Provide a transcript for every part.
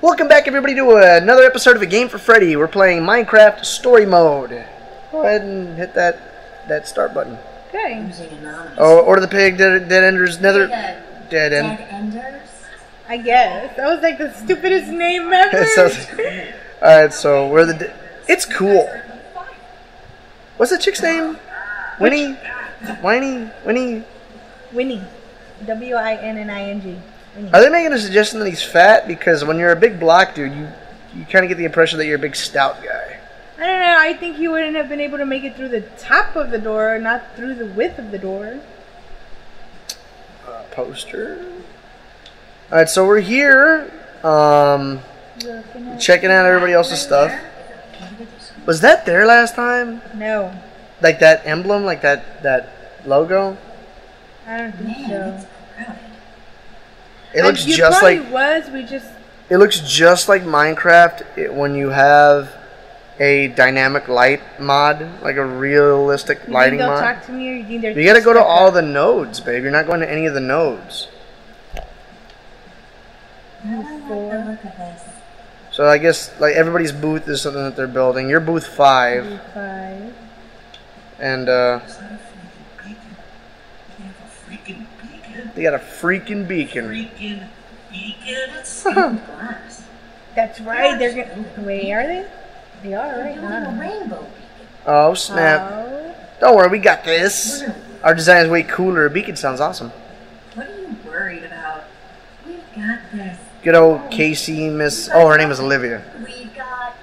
Welcome back, everybody, to another episode of A Game for Freddy. We're playing Minecraft Story Mode. Go ahead and hit that that start button. Okay. Oh, Order the Pig, Dead, dead Enders, Nether, Dead Dead Dead End. Enders. I guess. That was like the stupidest name ever. So- all right, so we're the. It's cool. What's the chick's name? Winnie, Winnie, Winnie. Winnie. W I N N I N G. Winnie. Are they making a suggestion that he's fat? Because when you're a big block dude, you you kind of get the impression that you're a big stout guy. I don't know. I think he wouldn't have been able to make it through the top of the door, not through the width of the door. Uh, poster. All right, so we're here. Um, Looking checking out everybody else's stuff. Was that there last time? No, Like that emblem, like that that logo? I don't think Man, so. It's crowded. It looks you just probably like was. We just it looks just like Minecraft it, when you have a dynamic light mod, like a realistic you lighting mod. talk to me, or you think they're You got to go to all up? the nodes, babe. You're not going to any of the nodes. I don't like Four. the look of this. So I guess like everybody's booth is something that they're building. You're booth five, Five. and uh, they They have a freaking beacon. got a freaking beacon. Freaking beacon. That's stained glass. That's right. They're gonna. Wait, are they? They are right now. rainbow beacon. Oh snap! Oh. Don't worry, we got this. Our design is way cooler. A beacon sounds awesome. What are you worried about? We've got this. Good old Kaycee, Miss. Oh, her name is Olivia. We've got.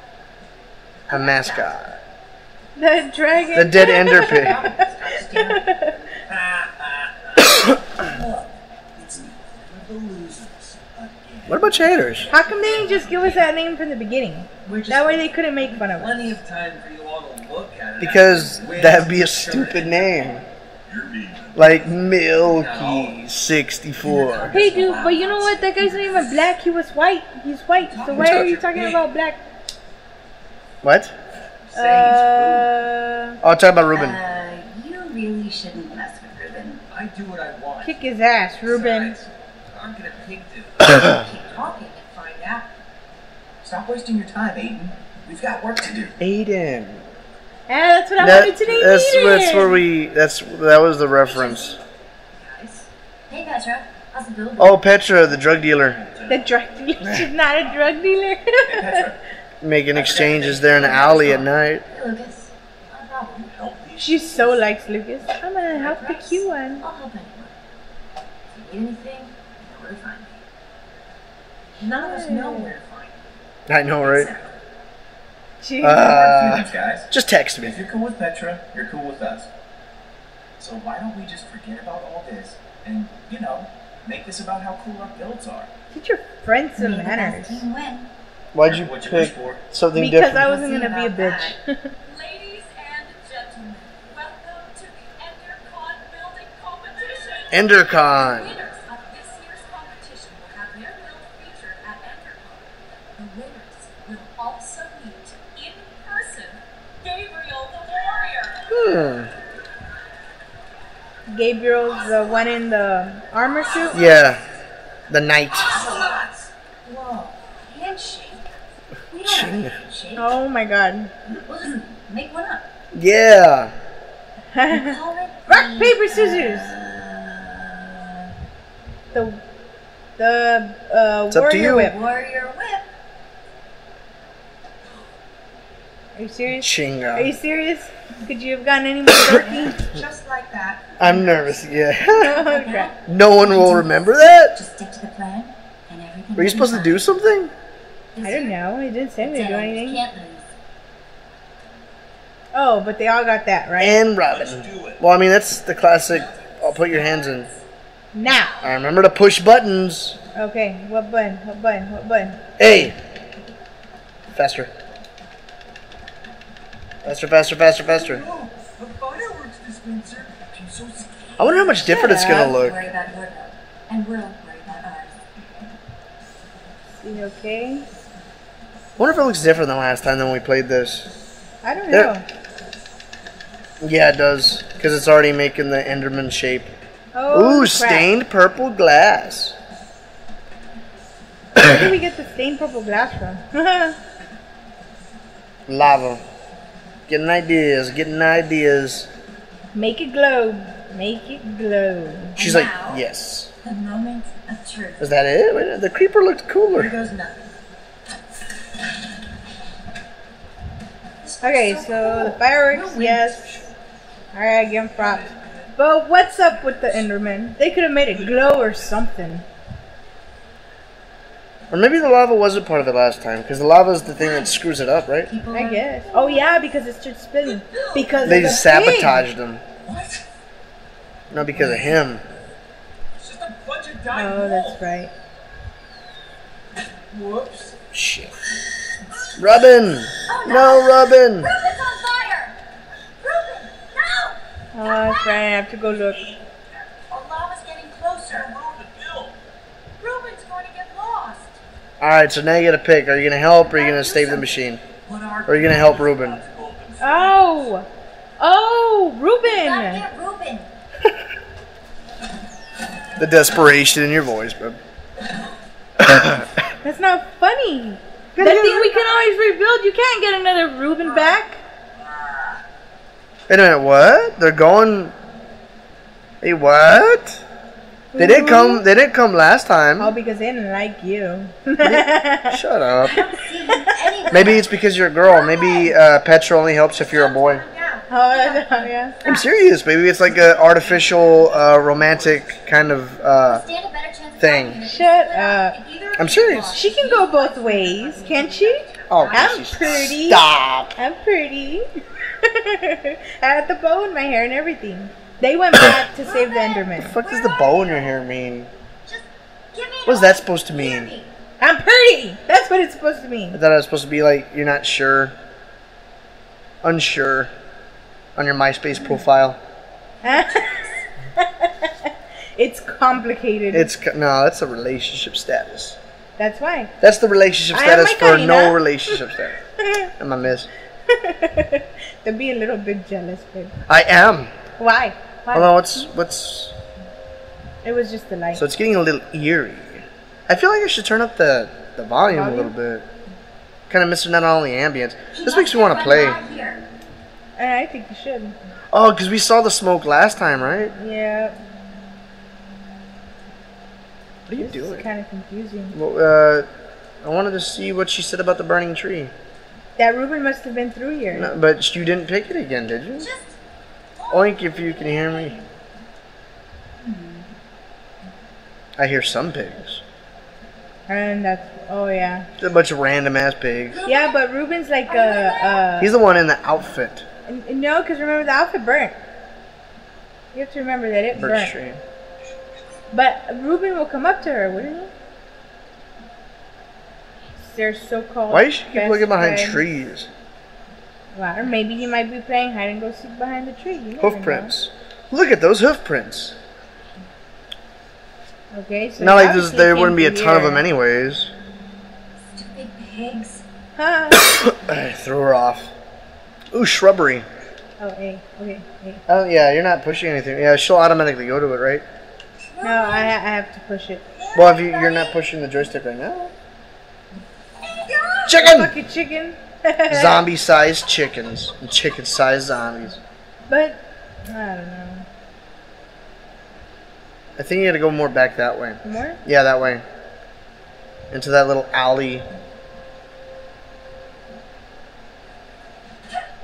A mascot. The dragon. The dead ender pig. Look, it's never the losers again. What about haters? How come they didn't just give us that name from the beginning? That way they couldn't make fun of us. plenty of time for you all to look at it. Because that'd be a stupid name. Like Milky 64. Hey, dude, but you know what? That guy's not even black. He was white. He's white. So why are you talking about black? What? Uh, Oh, talk about Reuben. Uh, you really shouldn't mess with Reuben. I do what I want. kick his ass, Reuben. Besides, I'm gonna pig do. Keep talking and find out. Stop wasting your time, Aiden. We've got work to do. Aiden. Ah, that's what I That- wanted to name that's Eden. that's where we that's that was the reference. Guys. Hey, Petra. How's the building? Oh, Petra, the drug dealer, The drug dealer. She's not a drug dealer. Petra, making exchanges there in the alley at night. Hey, Lukas. Not a problem. help these. she so likes Lukas. I'm gonna help the cute one. I'll help anyone. If you need anything, you know where to find me. None of us know where to find you. I know, right? Exactly. She. Uh, guys. just text me. If you're cool with Petra, you're cool with us. So why don't we just forget about all this and, you know, make this about how cool our builds are? Teach your friends some May the best manners. team win. Why'd you What you wish pick for? something Because I different? wasn't gonna be a bitch. Ladies and gentlemen, welcome to the EnderCon Gabriel's the one in the armor suit. Yeah, the knight. Whoa. Handshake. We don't have handshake. Oh my god. We'll just make one up. Yeah. Call Rock, paper, scissors. The the uh, It's up to warrior you. whip. Warrior Whip. Are you serious? Chinga. Are you serious? Could you have gotten any more dorky? Just like that. I'm nervous. Yeah. no one will remember that. Just stick to the plan, and everything Were you supposed to do something? I don't know. He didn't say me to do anything. Oh, but they all got that right. And Robin. Well, I mean that's the classic. I'll put your hands in. Now. I remember to push buttons. Okay. What button? What button? What button? Hey. Faster. Faster, faster, faster, faster. A fireworks dispenser. I'm so scared. I wonder how much different it's gonna look. Worry about your build, and we'll worry about ours. See, okay. I wonder if it looks different than last time than when we played this. I don't There- know. Yeah, it does. Because it's already making the Enderman shape. Oh, Ooh, crap. stained purple glass. Where did we get the stained purple glass from? Lava. Getting ideas, getting ideas. Make it glow. Make it glow. She's And like, now- yes. The moment of truth. Is that it? Wait, The creeper looked Here cooler. goes nothing. Okay, looks so the fireworks, No yes. Alright, give 'em props. But what's up with the Enderman? They could have made it glow or something. Or maybe the lava wasn't part of it last time, because the lava is the thing that screws it up, right? I guess. Oh yeah, because it's just spinning. Because They of the sabotaged him. What? Not because of him. It's just a bunch of pig. dying Oh, that's right. Whoops. Shit. Robin! Oh, No, Robin! Reuben's on fire! Reuben, no! Oh, that's right. I have to go look. The lava's getting closer. Ruin the build. Reuben's going to get lost. Alright, so now you gotta pick. Are you gonna help or are you gonna save the machine? Are Or are you gonna help Reuben? Oh! Oh, Gotta Reuben! get Reuben. The desperation in your voice, bro. That's not funny. That thing we can always rebuild. You can't get another Reuben back. Wait a minute, what? They're going. Hey, what? They didn't come. They didn't come last time. Oh, because they didn't like you. Shut up. See you anywhere. Maybe it's because you're a girl. Maybe uh, Petra only helps if you're a boy. Now. Oh, yeah. I'm serious. Maybe it's like a artificial, uh, romantic kind of. Uh, Stand a better chance of Thing. Shut up. If either of I'm serious. She can go both ways, can't she? oh, I'm she's- pretty. Stop. I'm pretty. I had the bow in my hair and everything. They went back to save the The Enderman. fuck does the bow in your hair mean? Just give me an What's that supposed to mean? I'm pretty. That's what it's supposed to I mean. thought it was supposed to be like you're not sure, unsure, on your MySpace profile. it's complicated. It's no, that's a relationship status. That's why. That's the relationship status for Karina. no relationship status. Am I miss? They'll be a little bit jealous, babe. I am. Why? Why? Although what's what's It was just the light. so it's getting a little eerie. I feel like I should turn up the the volume, a little bit. Kind of missing out on all the ambience. He This makes me want to play. here. And I think you should. Oh, because we saw the smoke last time, right? Yeah. What are you This doing? is kind of confusing. Well, uh, I wanted to see what she said about the burning tree. That Reuben must have been through here. No, but you didn't pick it again, did you? Just Oink if you can hear me. I hear some pigs. And that's oh yeah. A bunch of random ass pigs. Yeah, but Reuben's like uh He's the one in the outfit. uh no, because remember the outfit burnt. You have to remember that it burnt. tree. But Reuben will come up to her, wouldn't he? Their so-called. Why does she keep looking behind friend. trees? Well, or maybe he might be playing hide and go seek behind the tree. You Hoof prints. Look at those hoof prints. Okay, so Not like this, there wouldn't be a through ton of them anyways. stupid pigs. Huh. I threw her off. Ooh, shrubbery. oh, hey, okay, hey. Oh yeah, you're not pushing anything. Yeah, she'll automatically go to it, right? No, I, ha- I have to push it. Well, if you, you're not pushing the joystick right now. Chicken! Fucking chicken. Zombie-sized chickens and chicken-sized zombies. But I don't know. I think you gotta go more back that way. More? Yeah, that way. Into that little alley.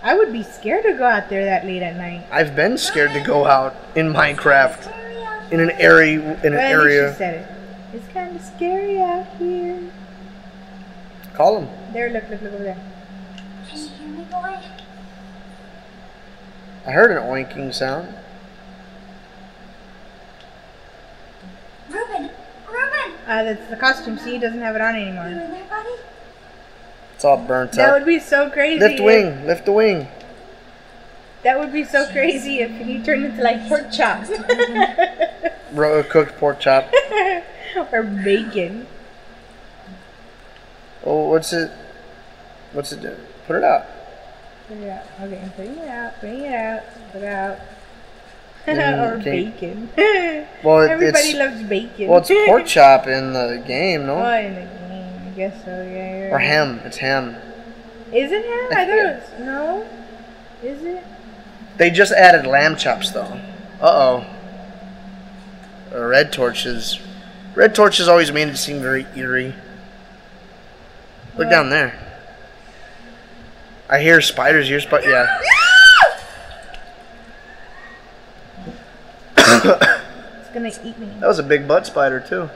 I would be scared to go out there that late at night. I've been scared to go out in Minecraft in an area in an least area. she said it. It's kind of scary out here. Call them. There, look, look, look over there. Can you hear me, boy? I heard an oinking sound. Reuben! Reuben! Uh, that's the costume. See, he doesn't have it on You anymore. in there, buddy? It's all burnt That up. That would be so crazy. Lift if- wing, lift the wing. That would be so crazy if he turned into like pork chops Ro- cooked pork chop. or bacon. Oh, what's it? What's it do? Put it out. Put it out. Okay, I'm putting it out. Putting it out. Put it out. Or bacon. Well, it- Everybody it's loves bacon. well, it's pork chop in the game, Oh, no? in the game. I guess so. Yeah. Or right. ham. It's ham. Is it ham? I I thought it was no. Is it? They just added lamb chops though. Uh oh. Red torches. Red torches always made it seem very eerie. Look What? down there. I hear spiders. You hear spider? Yeah. It's gonna eat me. That was a big butt spider too.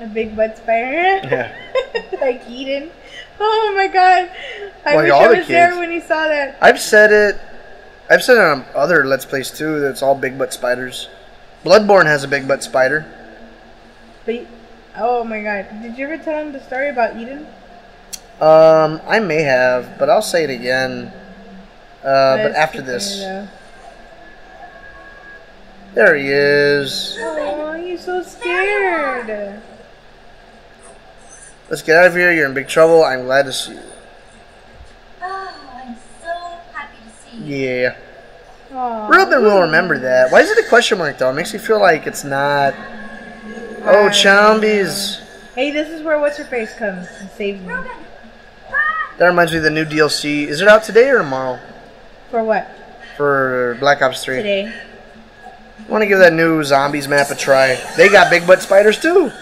A big butt spider. Yeah. like Eden. Oh my god. I Like wish all I the there kids. when you saw that. I've said it. I've said it on other Let's Plays too. That it's all big butt spiders. Bloodborne has a big butt spider. But oh my god. Did you ever tell him the story about Eden? Um, I may have, but I'll say it again. Uh, but after this, it up. there he is. Oh, you're so scared. Let's get out of here. You're in big trouble. I'm glad to see you. Oh, I'm so happy to see you. Yeah. Aw, Reuben will remember that. Why is it a question mark though? It makes me feel like it's not. Oh, Right. Chombies. Hey, this is where what's her face comes and saves me. That reminds me of the new DLC. Is it out today or tomorrow For what? for Black Ops 3? Today. I want to give that new zombies map a try. They got big butt spiders too.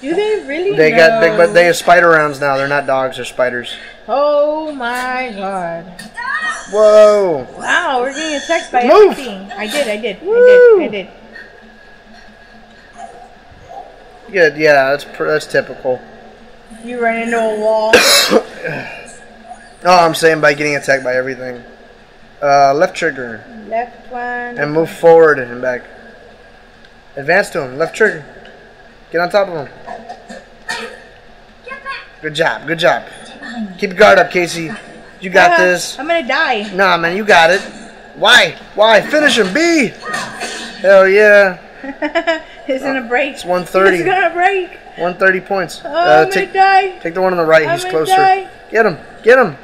Do they really? They got big butt. They have spider rounds now. They're not dogs. They're spiders. Oh my god. Whoa. Wow, we're getting attacked by Move. everything. I did, I did, Woo. I did, I did. Good. Yeah, that's that's typical. You ran into a wall. Oh, I'm saying by getting attacked by everything. Uh, left trigger Left one. and move forward and back. Advance to him. Left trigger. Get on top of him. get back. Good job. Good job. Keep your guard up, Kaycee. You got Ah, this. I'm gonna die. Nah, man, you got it. Why? Why? Finish him, B. Hell yeah. it's gonna break. It's 130. It's gonna break. 130 points. Oh, Uh, I'm gonna take, die. take the one on the right. I'm He's gonna closer. die. Get him. Get him.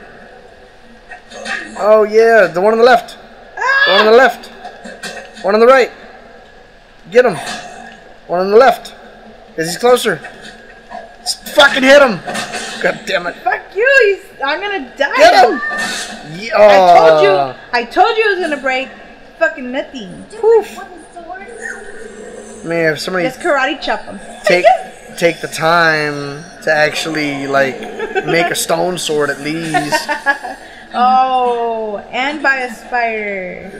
Oh, yeah. The one on the left. Ah! One on the left. One on the right. Get him. One on the left. Is he closer? S- Fucking hit him. God damn it. Fuck you. He's, I'm gonna die. Get him. Yeah. I told you. I told you it was gonna break. Fucking nothing. Poof. Man, if somebody Just karate chop him. take take the time to actually like make a stone sword at least. Oh, and by a spider.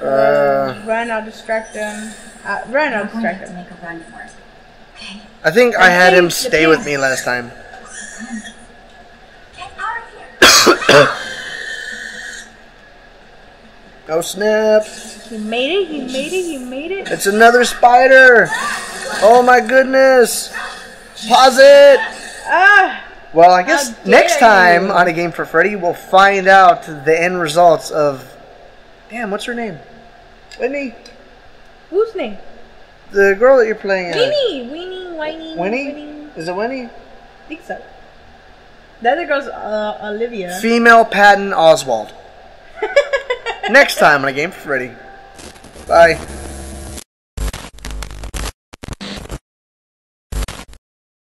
Uh, Run, I'll distract him. Uh, run, I'll I'm going to distract him. make a run for it. Okay. I think I had him stay with me last time. Get out of here. Oh snap! He made it, he made it, he made it. It's another spider! Oh my goodness! Pause it! Ah! Well, I guess next time you. on a game for Freddy, we'll find out the end results of. Damn, what's her name? Whitney, Whose name? the girl that you're playing Winnie, Winnie, Winnie. Winnie? Is it Winnie? I think so. The other girl's uh, Olivia. Female Patton Oswalt. Next time on a game for Freddy. Bye.